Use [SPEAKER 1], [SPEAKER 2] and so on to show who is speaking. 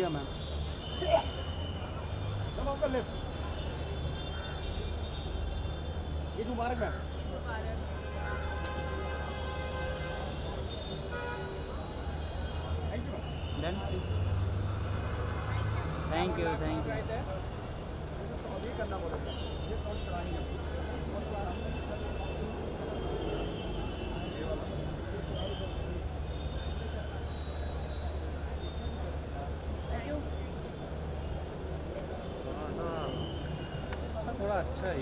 [SPEAKER 1] शुक्रिया मैम।
[SPEAKER 2] ये मुबारक ma'am thank you
[SPEAKER 3] thank you
[SPEAKER 1] thank you thank you
[SPEAKER 2] ये
[SPEAKER 1] थोड़ा अच्छा है